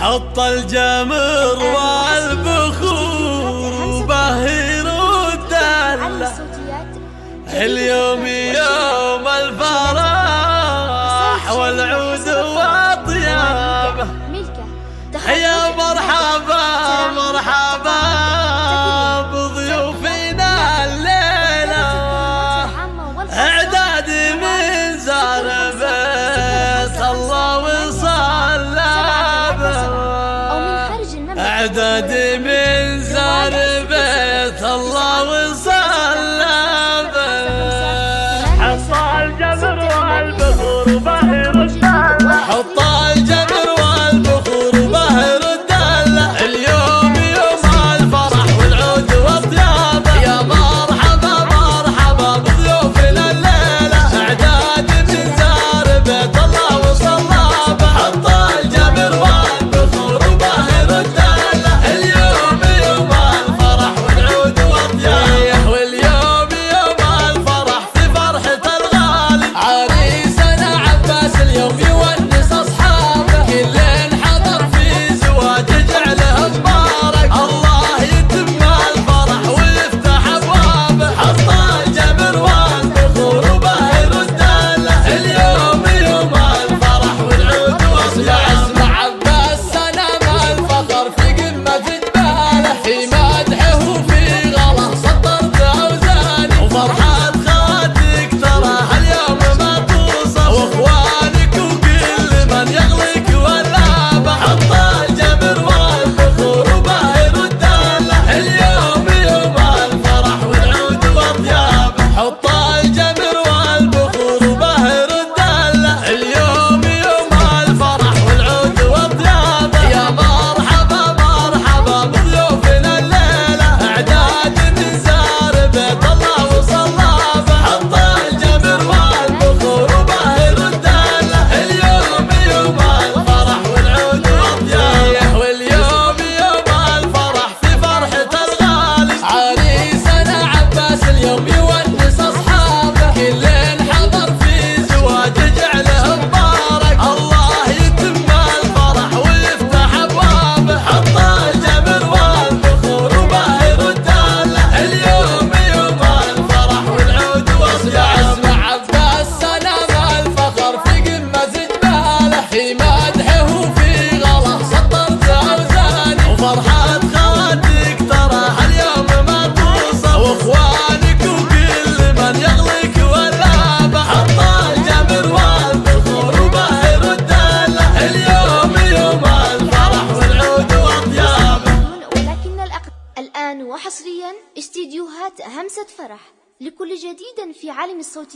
حط الجمر والبخور بهير الدلة اليوم يوم الفرح والعود وطيابه حيا الاعداد من زار بيت الله وصلى حصل جبر الآن وحصريا استديوهات همسة فرح لكل جديد في عالم الصوتيات